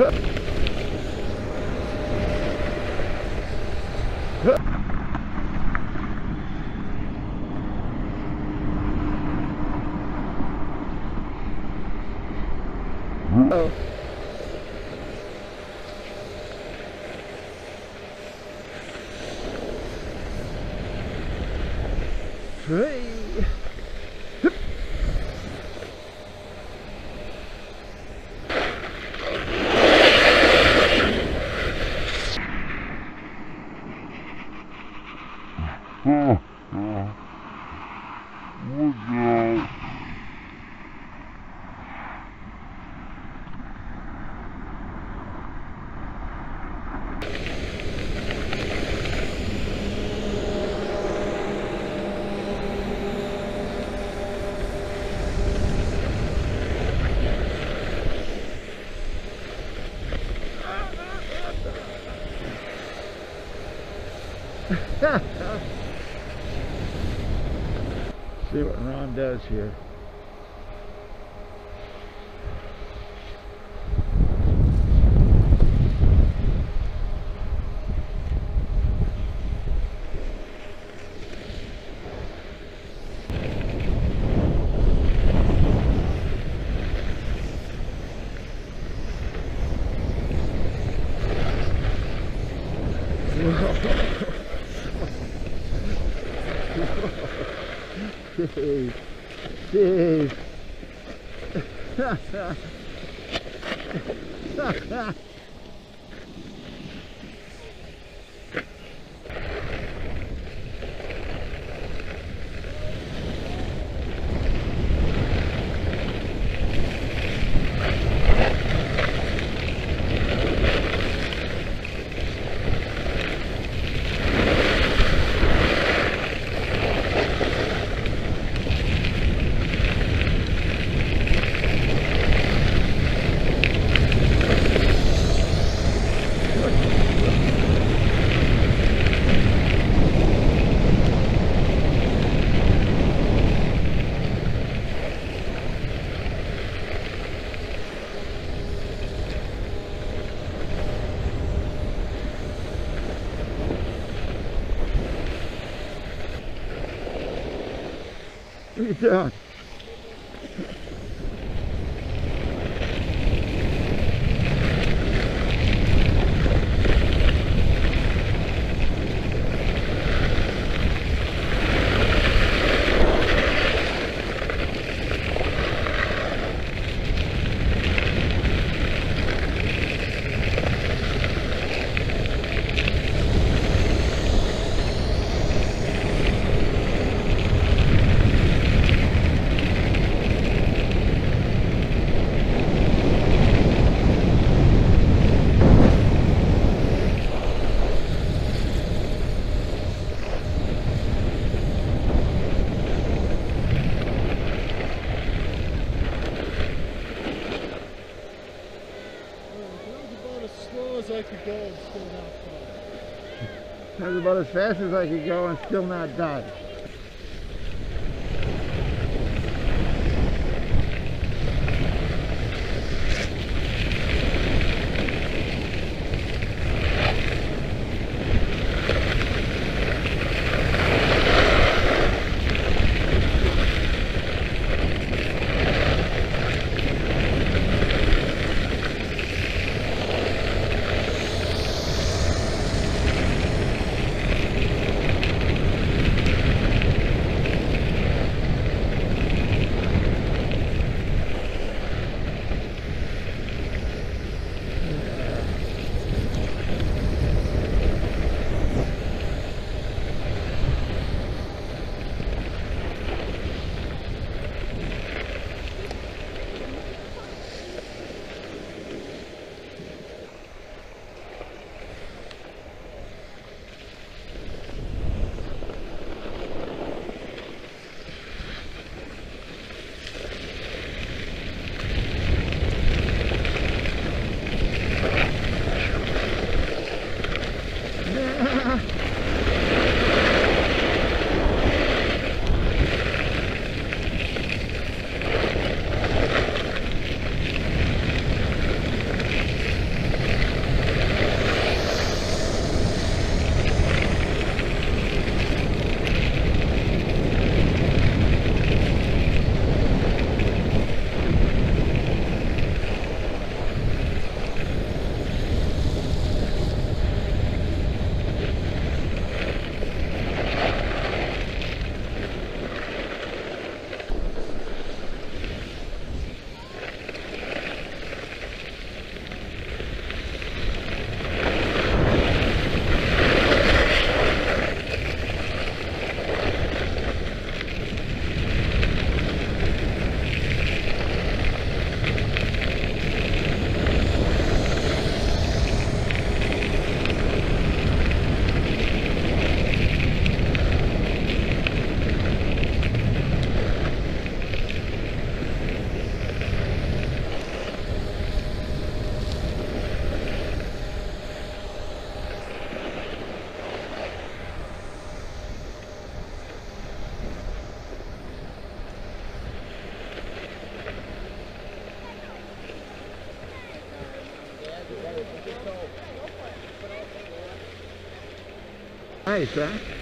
Oh. Hey. Does here. Jeez. Jeez. What are you doing? about as slow as I could go and still not about as fast as I could go and still not die. Nice, huh?